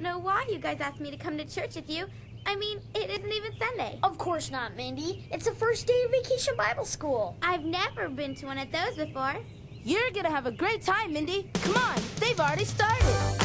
know why you guys asked me to come to church with you. I mean, it isn't even Sunday. Of course not, Mindi. It's the first day of Vacation Bible School. I've never been to one of those before. You're gonna have a great time, Mindi. Come on, they've already started.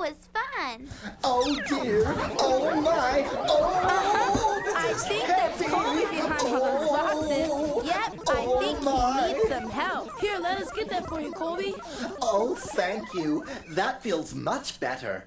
Was fun. Oh dear. Oh my. Oh. I think that's Colby behind all those boxes. Oh, yep, I oh, think he needs some help. Here, let us get that for you, Colby. Oh, thank you. That feels much better.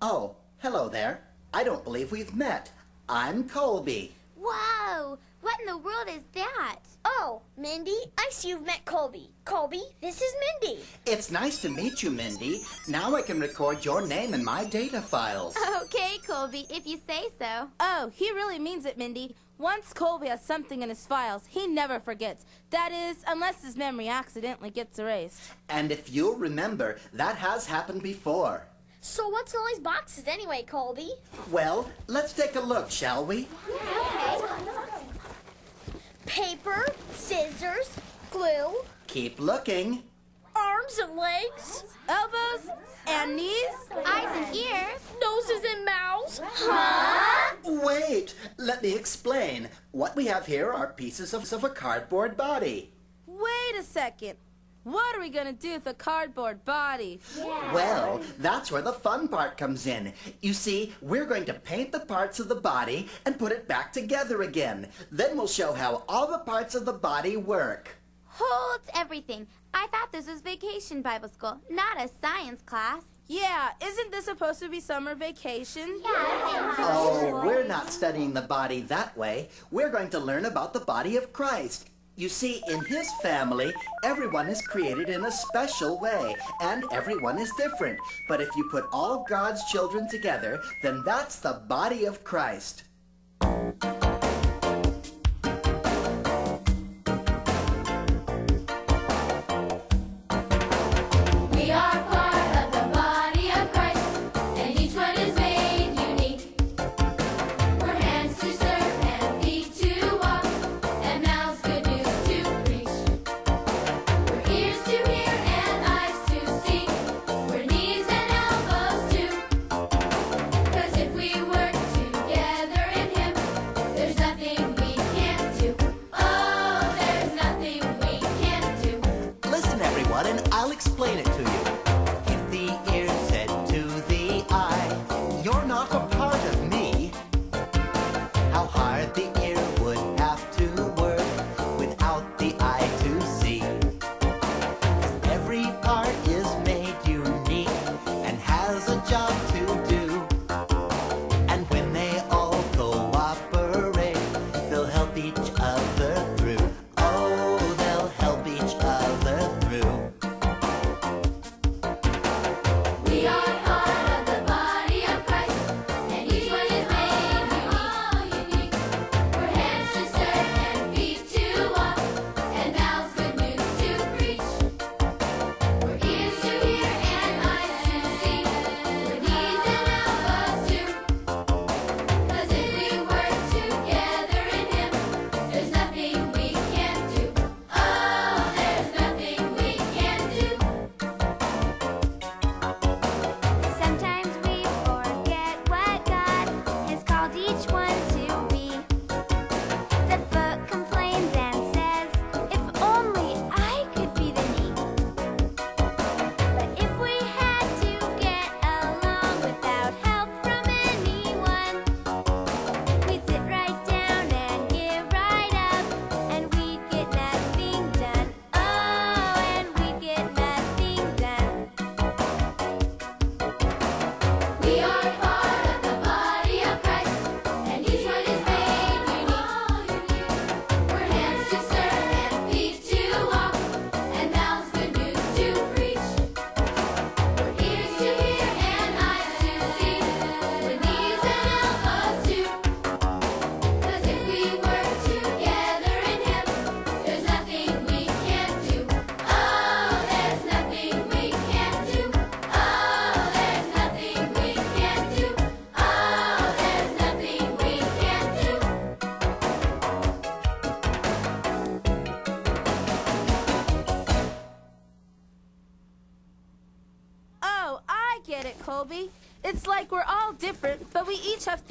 Oh, hello there. I don't believe we've met. I'm Colby. Whoa! What in the world is that? Oh, Mindi, I see you've met Colby. Colby, this is Mindi. It's nice to meet you, Mindi. Now I can record your name in my data files. Okay, Colby, if you say so. Oh, he really means it, Mindi. Once Colby has something in his files, he never forgets. That is, unless his memory accidentally gets erased. And if you'll remember, that has happened before. So what's in all these boxes anyway, Colby? Well, let's take a look, shall we? Paper, scissors, glue, Keep looking. arms and legs, Elbows and knees. Eyes and ears. noses and mouths. Huh? Wait, let me explain. What we have here are pieces of, of a cardboard body. Wait a second. What are we gonna do with a cardboard body? Well, that's where the fun part comes in. You see, we're going to paint the parts of the body and put it back together again. Then we'll show how all the parts of the body work. Hold everything. I thought this was vacation Bible school, not a science class. Yeah, isn't this supposed to be summer vacation? Yeah, Oh, we're not studying the body that way. We're going to learn about the body of Christ. You see, in his family, everyone is created in a special way, and everyone is different. But if you put all God's children together, then that's the body of Christ.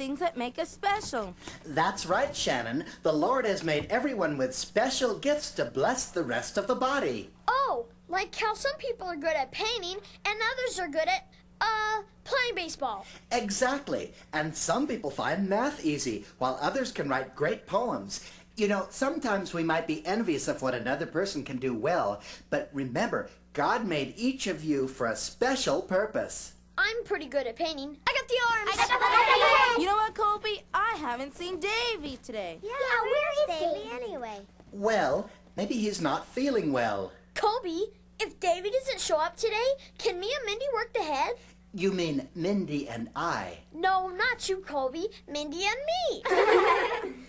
Things that make us special. That's right, Shannon. The Lord has made everyone with special gifts to bless the rest of the body. Oh, like how some people are good at painting and others are good at, uh, playing baseball. Exactly. And some people find math easy, while others can write great poems. You know, sometimes we might be envious of what another person can do well, but remember, God made each of you for a special purpose. I'm pretty good at painting. I got the arms. I got the- You know what, Colby? I haven't seen Davey today. Yeah, where is Davey anyway? Well, maybe he's not feeling well. Colby, if Davey doesn't show up today, can me and Mindi work the head? You mean Mindi and I? No, not you, Colby. Mindi and me.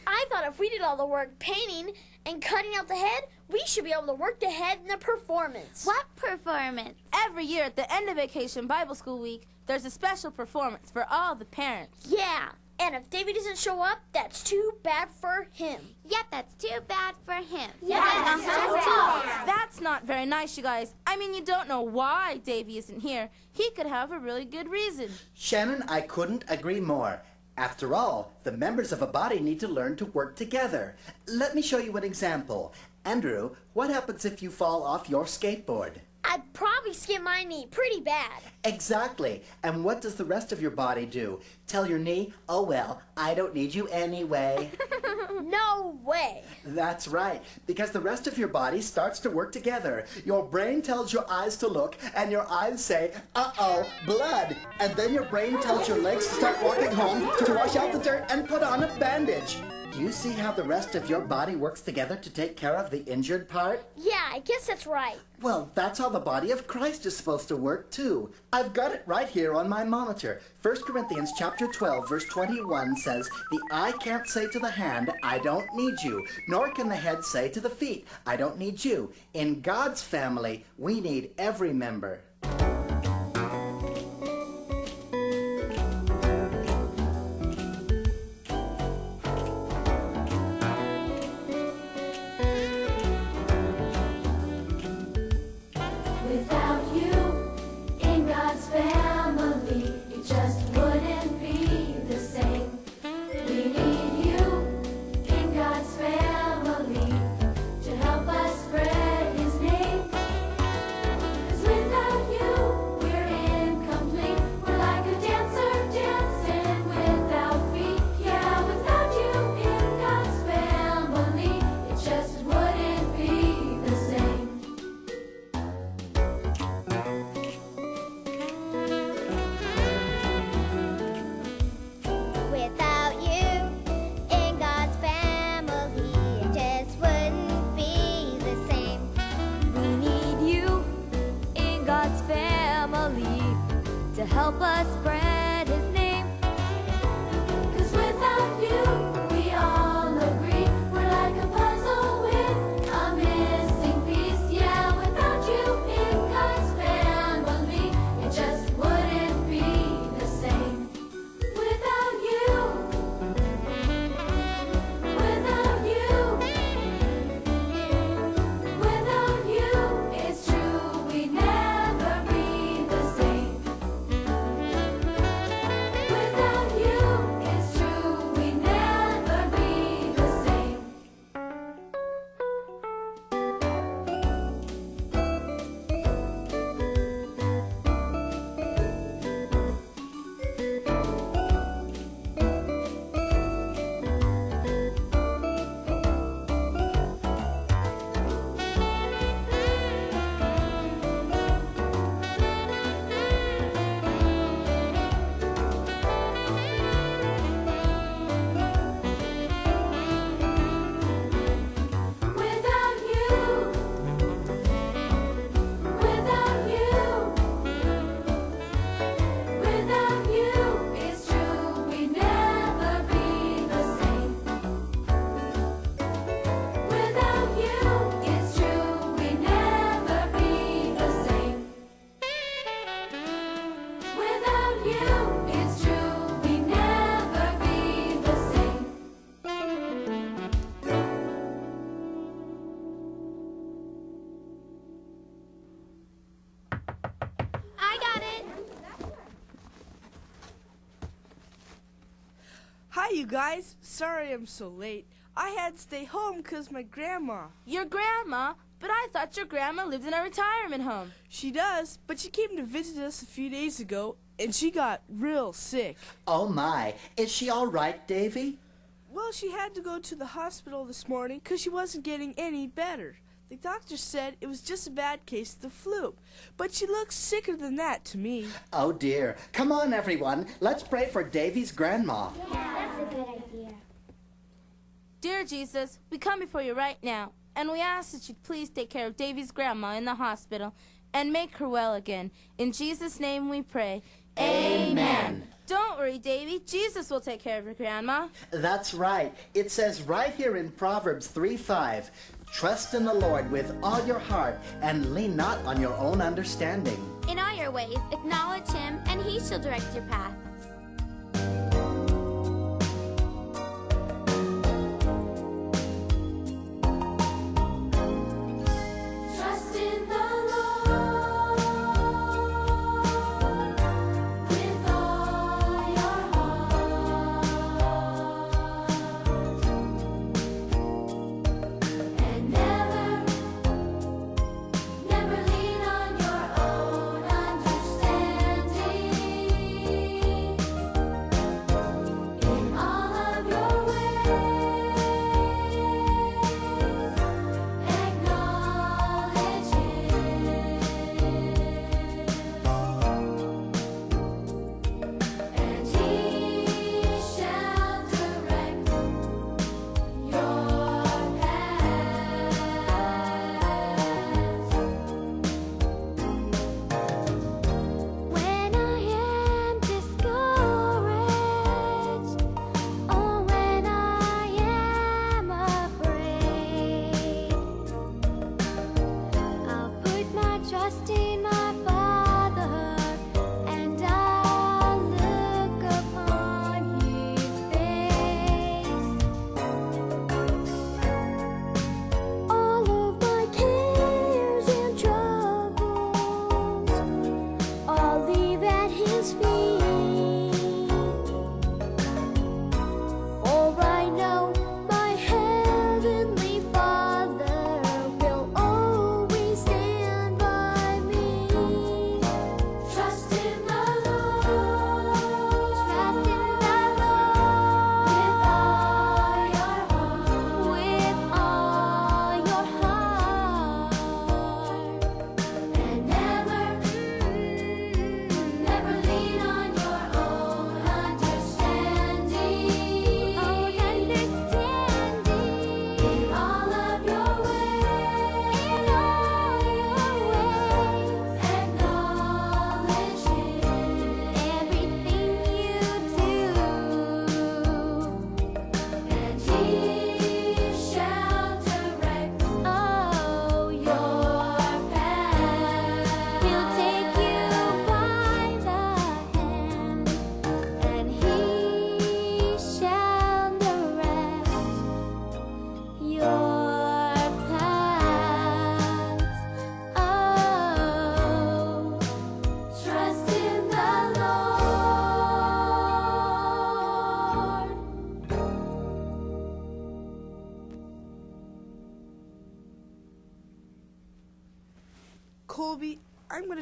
I thought if we did all the work painting and cutting out the head, we should be able to work the head in the performance. What performance? Every year at the end of Vacation Bible School Week, there's a special performance for all the parents. Yeah, and if Davey doesn't show up, that's too bad for him. Yep, that's too bad for him. Yeah, that's too bad. That's not very nice, you guys. I mean, you don't know why Davey isn't here. He could have a really good reason. Shannon, I couldn't agree more. After all, the members of a body need to learn to work together. Let me show you an example. Andrew, what happens if you fall off your skateboard? I'd probably skin my knee pretty bad. Exactly. And what does the rest of your body do? Tell your knee, oh well, I don't need you anyway. No way. That's right, because the rest of your body starts to work together. Your brain tells your eyes to look, and your eyes say, uh oh, blood. And then your brain tells your legs to start walking home to wash out the dirt and put on a bandage. Do you see how the rest of your body works together to take care of the injured part? Yeah, I guess that's right. Well, that's how the body of Christ is supposed to work too. I've got it right here on my monitor. 1 Corinthians chapter 12 verse 21 says, "The eye can't say to the hand, I don't need you, nor can the head say to the feet, I don't need you." In God's family, we need every member. Guys. Sorry I'm so late. I had to stay home 'cause my grandma. Your grandma? But I thought your grandma lived in a retirement home. She does, but she came to visit us a few days ago and she got real sick. Oh my, is she all right, Davey? Well, she had to go to the hospital this morning 'cause she wasn't getting any better. The doctor said it was just a bad case of the flu, but she looks sicker than that to me. Oh dear. Come on, everyone. Let's pray for Davey's grandma. That's a good idea. Dear Jesus, we come before you right now, and we ask that you please take care of Davey's grandma in the hospital and make her well again. In Jesus' name we pray. Amen. Don't worry, Davey. Jesus will take care of your grandma. That's right. It says right here in Proverbs 3 5 Trust in the Lord with all your heart and lean not on your own understanding. In all your ways, acknowledge him, and he shall direct your paths.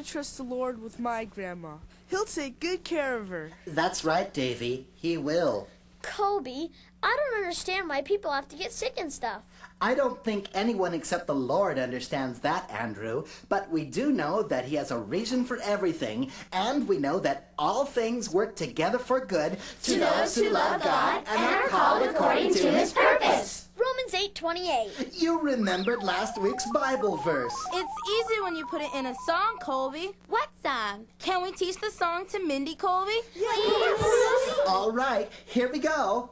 To trust the Lord with my grandma. He'll take good care of her. That's right, Davey. He will. Colby, I don't understand why people have to get sick and stuff. I don't think anyone except the Lord understands that, Andrew, but we do know that He has a reason for everything, and we know that all things work together for good to, those who love God and are called according to His purpose. Romans 8:28. You remembered last week's Bible verse. It's easy when you put it in a song, Colby. What song? Can we teach the song to Mindi, Colby? All right, here we go.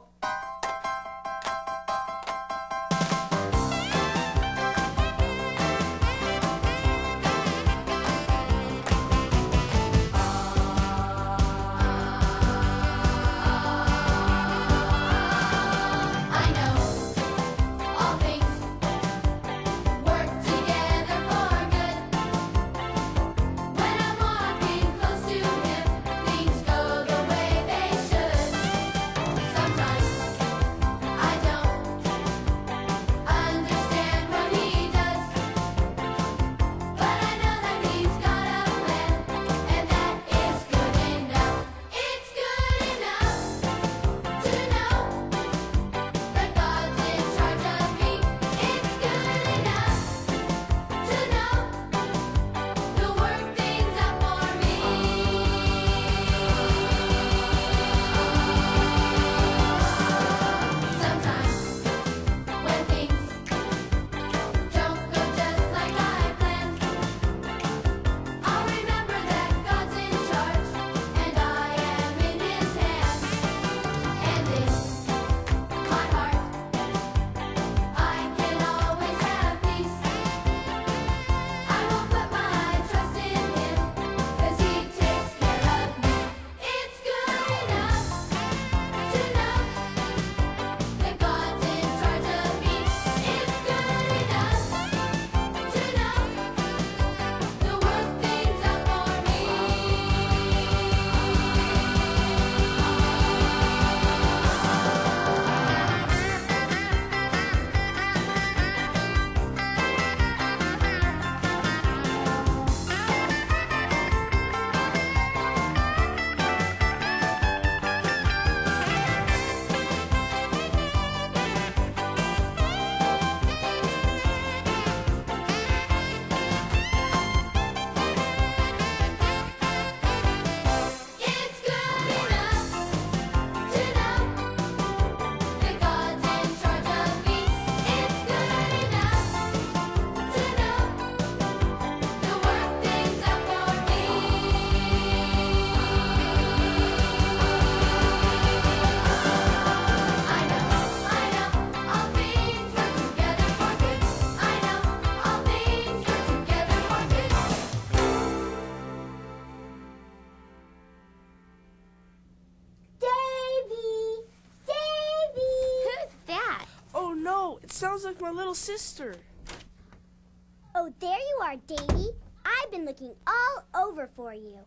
Little sister. Oh, there you are, Davey. I've been looking all over for you.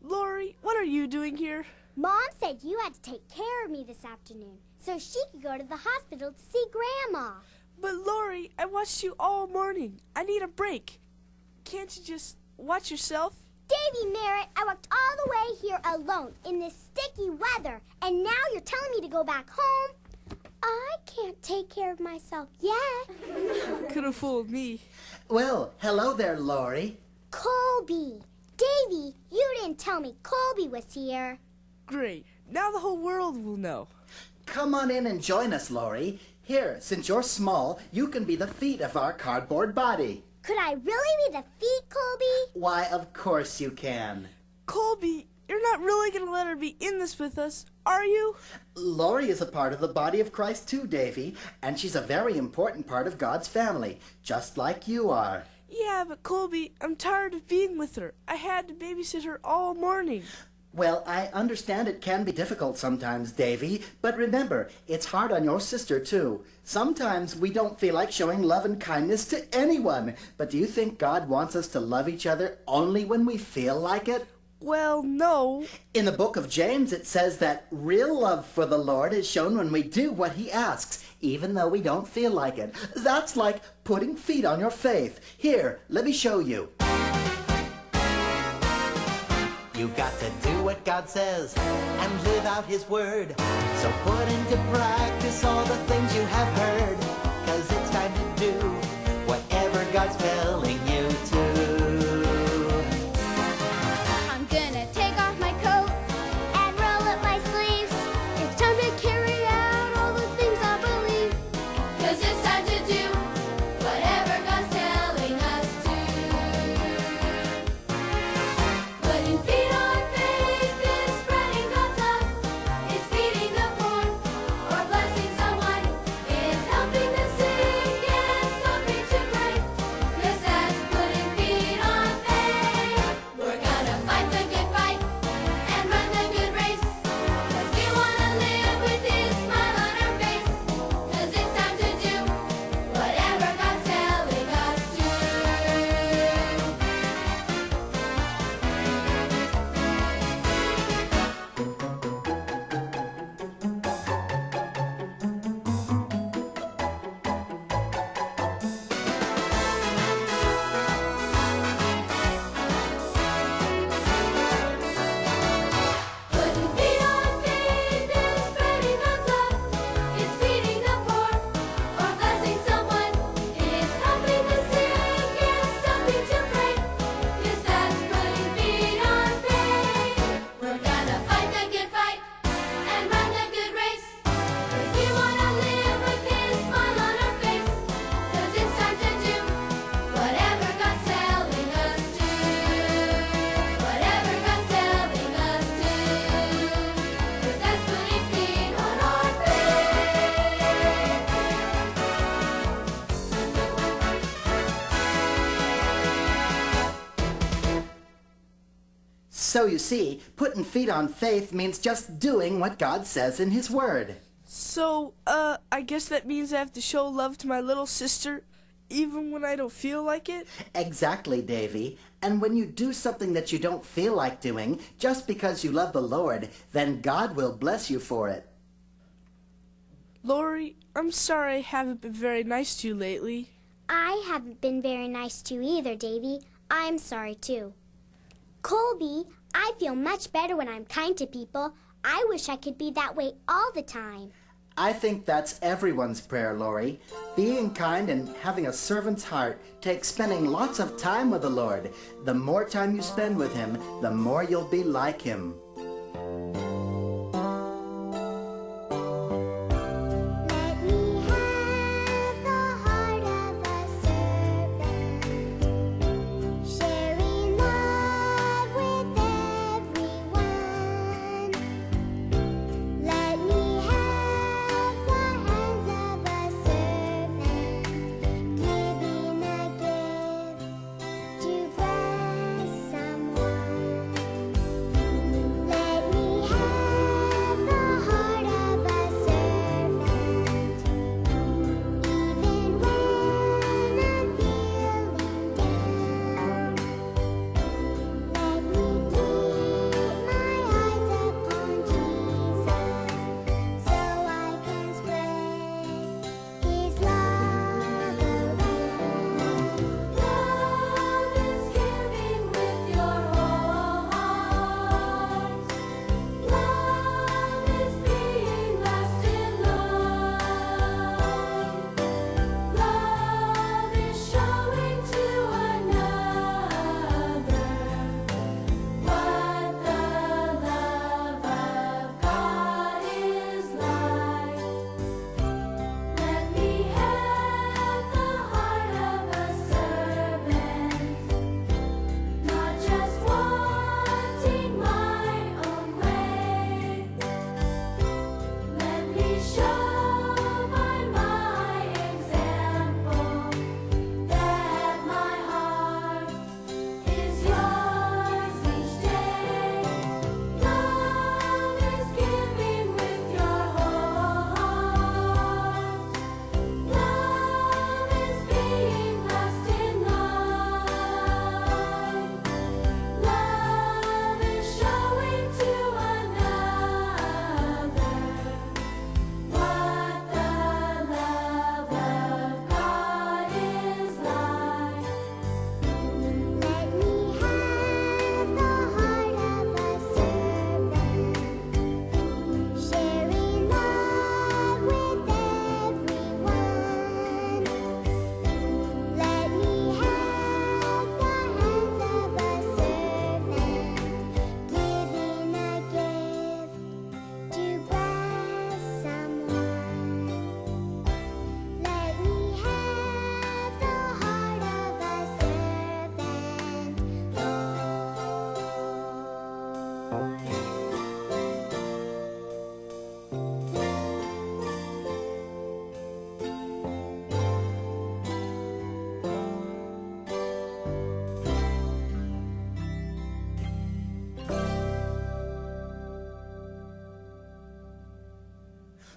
Laurie, what are you doing here? Mom said you had to take care of me this afternoon so she could go to the hospital to see Grandma. But Laurie, I watched you all morning. I need a break. Can't you just watch yourself? Davey Merritt, I walked all the way here alone in this sticky weather, and now you're telling me to go back home? I can't take care of myself yet. Could have fooled me. Well, hello there, Laurie. Colby! Davey, you didn't tell me Colby was here. Great. Now the whole world will know. Come on in and join us, Laurie. Here, since you're small, you can be the feet of our cardboard body. Could I really be the feet, Colby? Why, of course you can. Colby, you're not really going to let her be in this with us, are you? Laurie is a part of the body of Christ too, Davey, and she's a very important part of God's family, just like you are. Yeah, but Colby, I'm tired of being with her. I had to babysit her all morning. Well, I understand it can be difficult sometimes, Davey, but remember, it's hard on your sister too. Sometimes we don't feel like showing love and kindness to anyone, but do you think God wants us to love each other only when we feel like it? Well, no. In the book of James, it says that real love for the Lord is shown when we do what he asks, even though we don't feel like it. That's like putting feet on your faith. Here, let me show you. You've got to do what God says and live out his word. So put into practice all the things you have heard. So you see, putting feet on faith means just doing what God says in His Word. So, uh, I guess that means I have to show love to my little sister even when I don't feel like it? Exactly, Davey. And when you do something that you don't feel like doing, just because you love the Lord, then God will bless you for it. Laurie, I'm sorry I haven't been very nice to you lately. I haven't been very nice to you either, Davey. I'm sorry too. Colby, I feel much better when I'm kind to people. I wish I could be that way all the time. I think that's everyone's prayer, Laurie. Being kind and having a servant's heart takes spending lots of time with the Lord. The more time you spend with Him, the more you'll be like Him.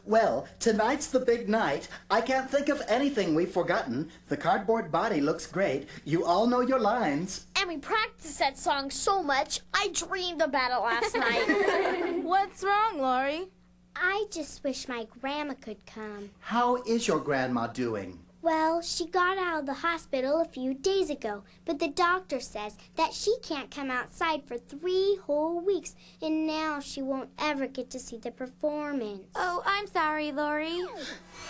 Well, tonight's the big night. I can't think of anything we've forgotten. The cardboard body looks great. You all know your lines. And we practiced that song so much, I dreamed about it last night. What's wrong, Laurie? I just wish my grandma could come. How is your grandma doing? Well, she got out of the hospital a few days ago, but the doctor says that she can't come outside for three whole weeks, and now she won't ever get to see the performance. Oh, I'm sorry, Laurie.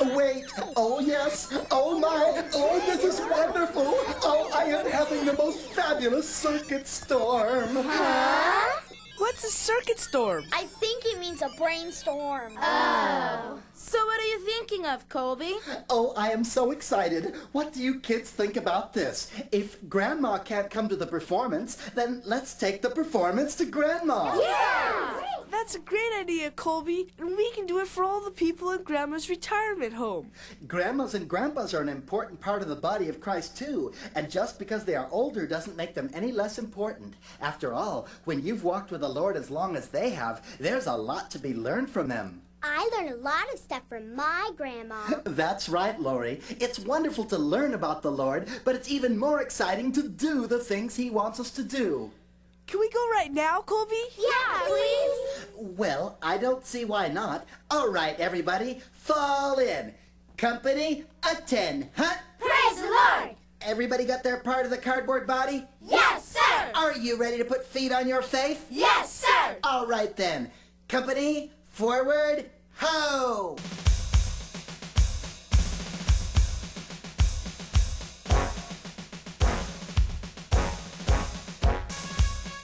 Wait. Oh, yes. Oh, my. Oh, this is wonderful. Oh, I am having the most fabulous circuit storm. Huh? What's a circuit storm? I think it means a brainstorm. Oh. So what are you thinking of, Colby? Oh, I am so excited. What do you kids think about this? If Grandma can't come to the performance, then let's take the performance to Grandma. Yeah! That's a great idea, Colby, and we can do it for all the people in Grandma's retirement home. Grandmas and grandpas are an important part of the body of Christ, too. And just because they are older doesn't make them any less important. After all, when you've walked with the Lord as long as they have, there's a lot to be learned from them. I learn a lot of stuff from my grandma. That's right, Laurie. It's wonderful to learn about the Lord, but it's even more exciting to do the things He wants us to do. Can we go right now, Colby? yeah, please. Well, I don't see why not. All right, everybody, fall in. Company, attend, huh? Praise the Lord. Everybody got their part of the cardboard body? Yes, sir. Are you ready to put feet on your faith? Yes, sir. All right then. Company, forward, ho!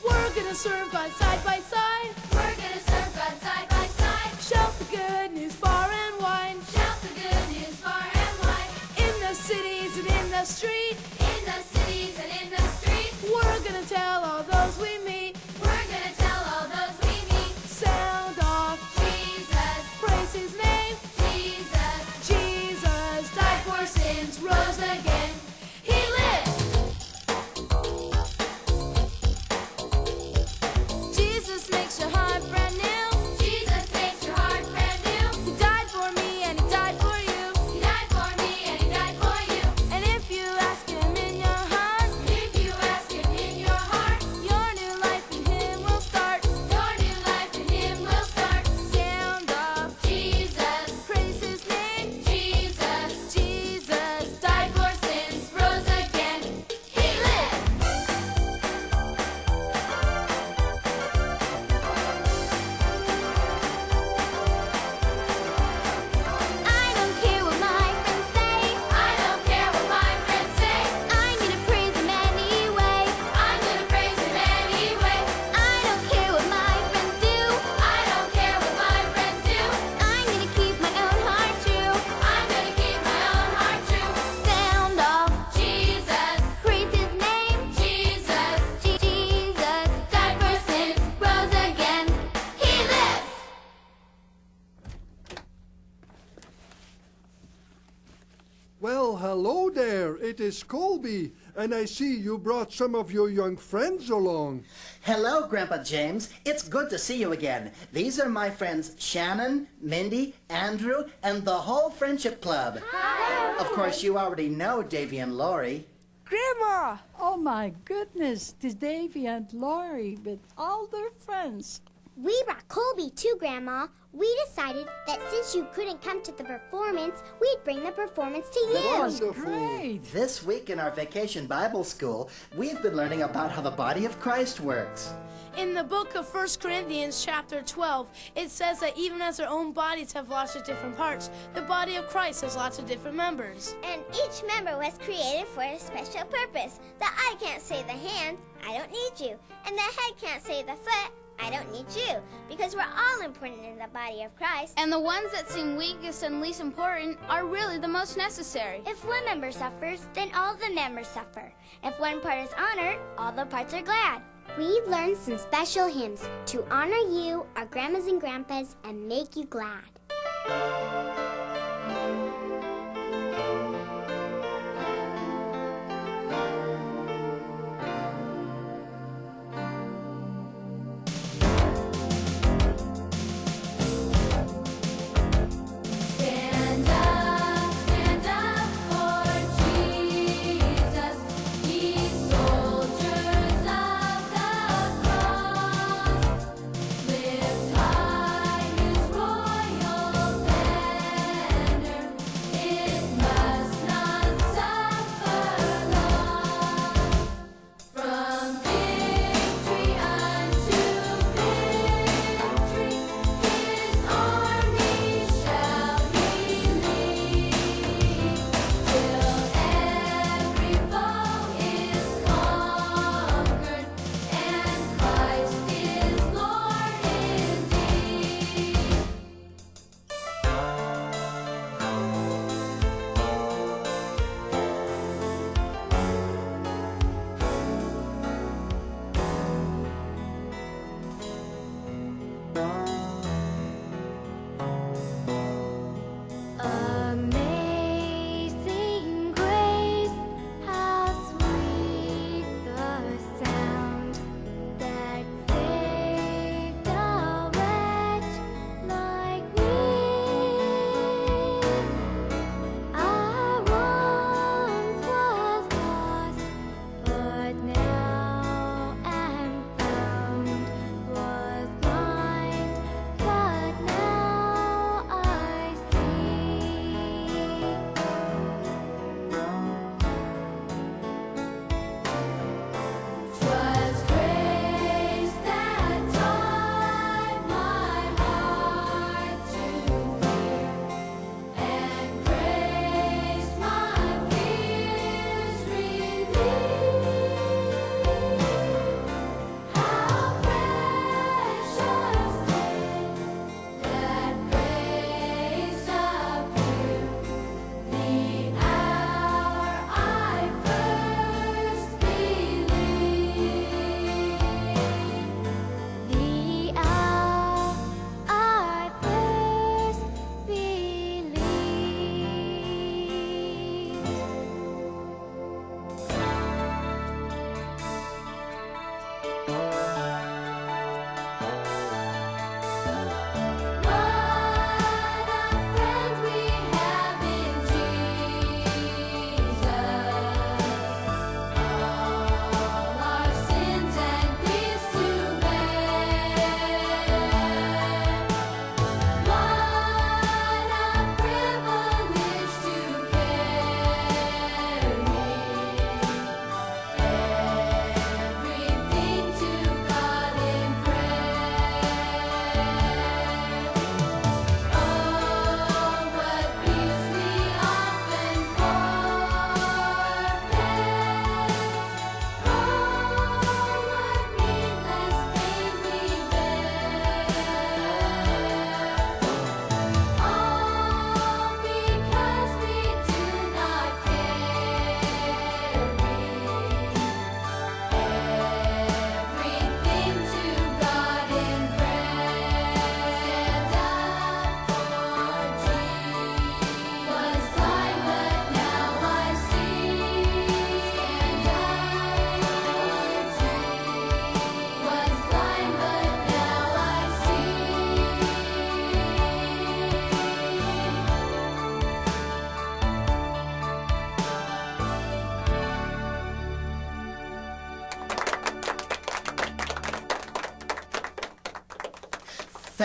We're gonna serve God side by there. It is Colby, and I see you brought some of your young friends along. Hello, Grandpa James. It's good to see you again. These are my friends Shannon, Mindi, Andrew, and the whole Friendship Club. Hi. Of course, you already know Davey and Laurie. Grandma! Oh my goodness, it's Davey and Laurie with all their friends. We brought Colby too, Grandma. We decided that since you couldn't come to the performance, we'd bring the performance to you. Wonderful. Great. This week in our vacation Bible school, we've been learning about how the body of Christ works. In the book of 1 Corinthians, chapter 12, it says that even as our own bodies have lots of different parts, the body of Christ has lots of different members. And each member was created for a special purpose. The eye can't say the hand, I don't need you. And the head can't say the foot, I don't need you. Because we're all important in the body of Christ. And the ones that seem weakest and least important are really the most necessary. If one member suffers, then all the members suffer. If one part is honored, all the parts are glad. We've learned some special hymns to honor you, our grandmas and grandpas, and make you glad.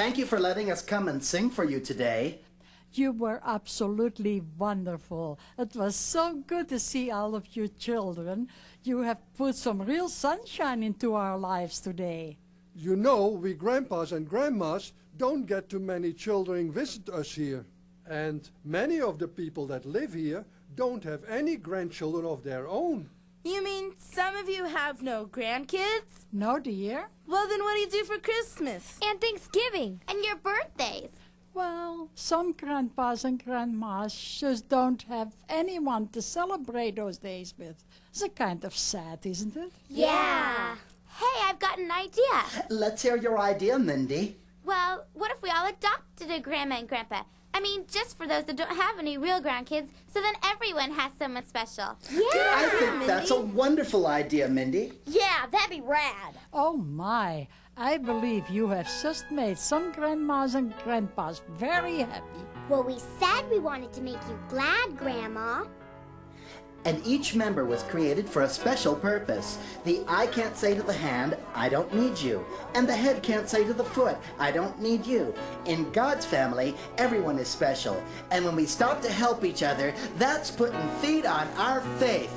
Thank you for letting us come and sing for you today. You were absolutely wonderful. It was so good to see all of you children. You have put some real sunshine into our lives today. You know, we grandpas and grandmas don't get too many children visit us here. And many of the people that live here don't have any grandchildren of their own. You mean some of you have no grandkids? No, dear. Well, then what do you do for Christmas? And Thanksgiving. And your birthdays. Well, some grandpas and grandmas just don't have anyone to celebrate those days with. It's a kind of sad, isn't it? Yeah. Hey, I've got an idea. Let's hear your idea, Mindi. Well, what if we all adopted a grandma and grandpa? I mean, just for those that don't have any real grandkids, so then everyone has someone special. Yeah! I think that's a wonderful idea, Mindi. Yeah, that'd be rad. Oh my, I believe you have just made some grandmas and grandpas very happy. Well, we said we wanted to make you glad, Grandma. And each member was created for a special purpose. The eye can't say to the hand, I don't need you. And the head can't say to the foot, I don't need you. In God's family, everyone is special. And when we stop to help each other, that's putting feet on our faith.